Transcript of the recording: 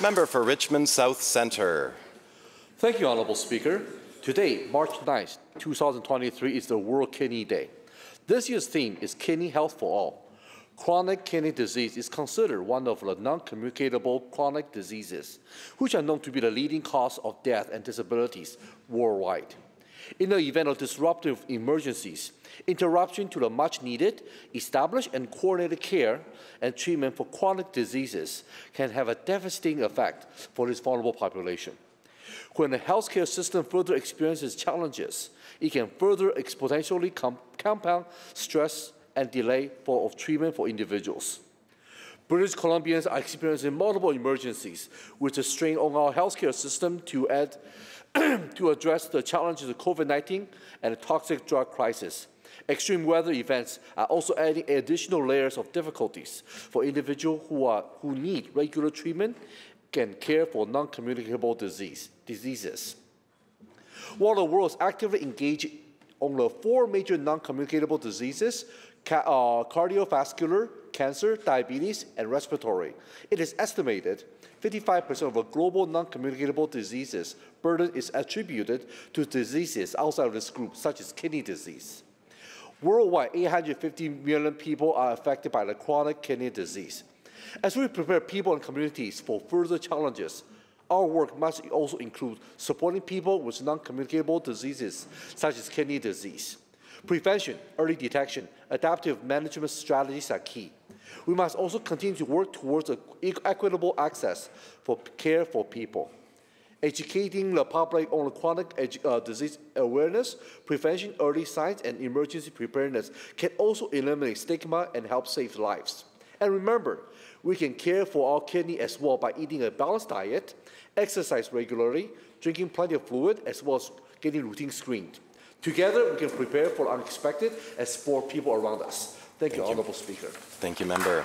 Member for Richmond South Centre. Thank you, Honourable Speaker. Today, March 9th, 2023, is the World Kidney Day. This year's theme is Kidney Health for All. Chronic kidney disease is considered one of the non-communicable chronic diseases, which are known to be the leading cause of death and disabilities worldwide. In the event of disruptive emergencies, interruption to the much-needed, established and coordinated care and treatment for chronic diseases can have a devastating effect for this vulnerable population. When the healthcare system further experiences challenges, it can further exponentially com compound stress and delay for, of treatment for individuals. British Columbians are experiencing multiple emergencies, which is strain on our healthcare system to, add, to address the challenges of COVID-19 and the toxic drug crisis. Extreme weather events are also adding additional layers of difficulties for individuals who, are, who need regular treatment and care for non-communicable disease, diseases. While the world is actively engaged on the four major non-communicable diseases, ca uh, cardiovascular, cancer, diabetes, and respiratory. It is estimated 55% of the global non-communicable diseases burden is attributed to diseases outside of this group, such as kidney disease. Worldwide, 850 million people are affected by the chronic kidney disease. As we prepare people and communities for further challenges, our work must also include supporting people with non-communicable diseases, such as kidney disease. Prevention, early detection, adaptive management strategies are key. We must also continue to work towards equitable access for care for people. Educating the public on chronic uh, disease awareness, prevention, early signs, and emergency preparedness can also eliminate stigma and help save lives. And remember, we can care for our kidney as well by eating a balanced diet, exercise regularly, drinking plenty of fluid, as well as getting routine screened. Together, we can prepare for unexpected and support people around us. Thank, Thank you, you, Honourable Speaker. Thank you, Member.